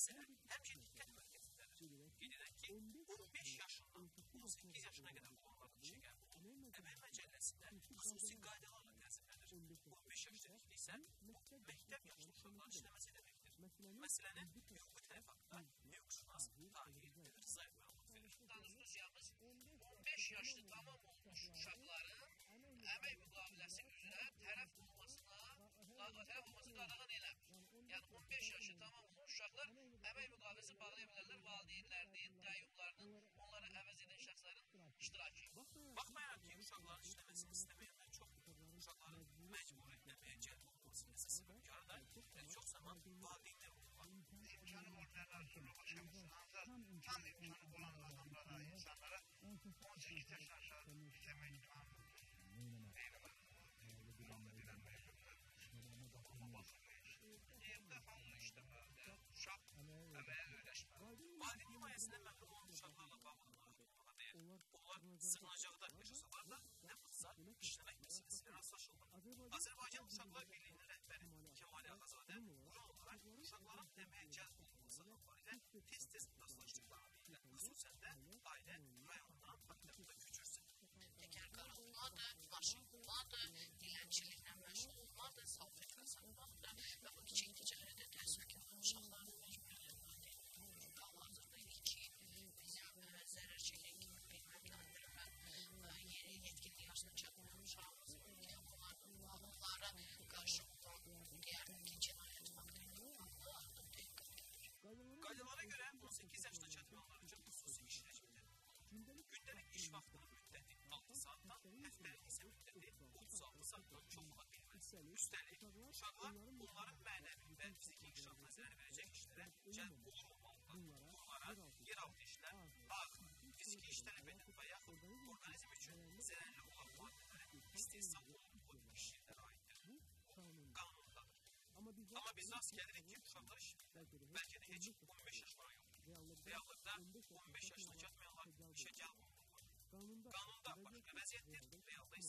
Mesela hemşirelik kelime hareketleri. Yedideki 15 yaşından 18 yaşına kadar kullanılan çeken bu temel mecelesinde hususi gaydalarla terzinlenir. 15 yaşındaki ise mektep yaşlı işlemesi demektir. Meselenin hukuk tarafında hukukşunas tahir edilir, zayıflanmak verir. Konstitusiyamız 15 yaşlı tamam olmuş uşakların əmək müqaviləsi üzrə tərəf olmasına, tərəf olmasına qadağan eləmir. Yəni 15 yaşı tam türlü başlamışsın. Ancak tam imkanı olan adamlara, insanlara 18 yaş aşağı bitirmek imkanı değil var. Kullanma direnmeye Evdə hamı işləməlidir. Uşaq əməyə öyrəşməlidir. Valideyn himayəsindən məhrum olan uşaqlarla uşaqlar onların mənəvi və fiziki inkişafına zərər verəcək işlərə cəlb olur olmalıdır. Bunlara yeraltı işlər, bağ, fiziki iş tələb edən və yaxud orqanizm üçün zərərli olan maddələrin istehsal olunduğu iş yerlərə aiddir. Qanundadır. Amma biz rast gəlirik ki, uşaqlar işi bəlkə də heç 15 yaşları yoxdur. Reallıqda 15 yaşına çatmayanlar cəlb olunurlar. Qanunda başqa vəziyyətdir, realda isə